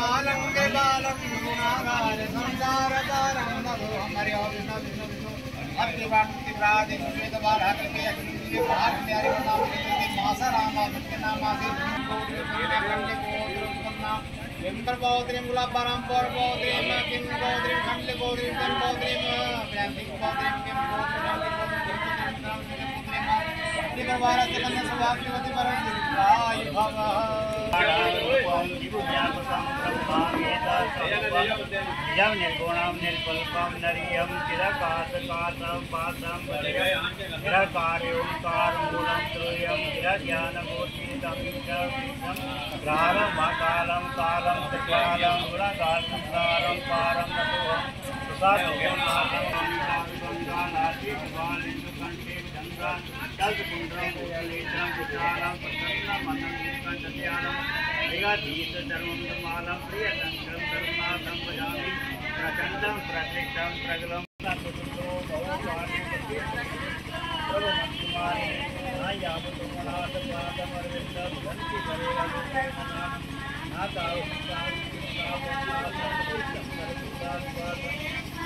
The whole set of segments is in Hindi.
मालं के बालं गुणागार संसार तारं नदो हमारे और विष्णु विष्णु विष्णु भक्ति भक्ति प्रादि श्वेत बाल हक के अग्नि बाहर प्यारे नाम के मासा रामा सत्य नामा से को वेंकर बौद्रिम गुलाब बाराम पर बौद्रिम किम बौद्रिम यम निर्गुणम निर्कल्पम नरियम चिरकाशकाशम पाशम निराकार ओंकार मूलम त्रोयम निरज्ञानमूर्तिदम प्रारम कालम कालम त्रिकालम गुणकाल संसारम पारम नतोहम सुसारोगम गंगानाथी भवालिंदु कंठे चंद्रं दलपुंड्रं भूतलेत्रं कुशालं प्रसन्नं धर्ममालं प्रियशङ्करं धर्मनाथं भजामि। प्रचण्डं प्रकृष्टं प्रगलं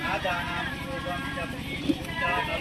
नादानां योगं जपति पूजानं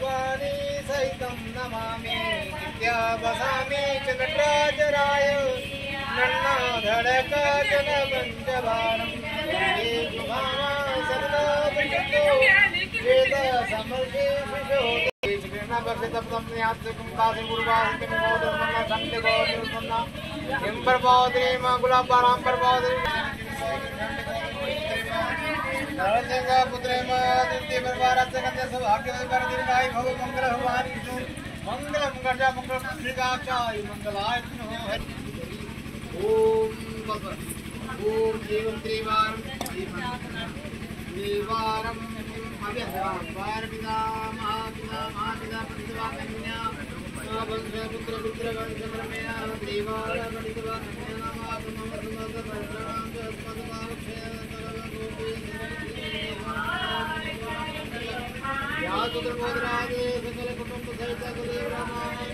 भवानी सहितं नमामि। नित्या वसामि च नटराजराय। नन्नाधडक जनगञ्जभारं वंदे सुभामा सदा विशुद्धो वेद समर्थे सुशोधे श्रीकृष्णवर्षितपदं यात्रिकं दासि गुरुवासिकं गौधर्मन्ना सन्ति गौधर्मन्ना किं प्रबोधिनीम गुलाबारां प्रबोधिनी नरसिंह पुत्रेम दिव्य कन्या सौभाग्यवती परदीर्घायु भव मंगल भवानी विष्णु मंगलम गजा मंगल पुत्रिकाक्षाय मंगलाय ओम ओम एवं त्रिवारं त्रिवारं अभ्यस्वाम वार पिता महापिता महापिता प्रतिभा कन्या वंश पुत्र पुत्र वंश क्रमेण त्रिवार ¡Suscríbete al canal!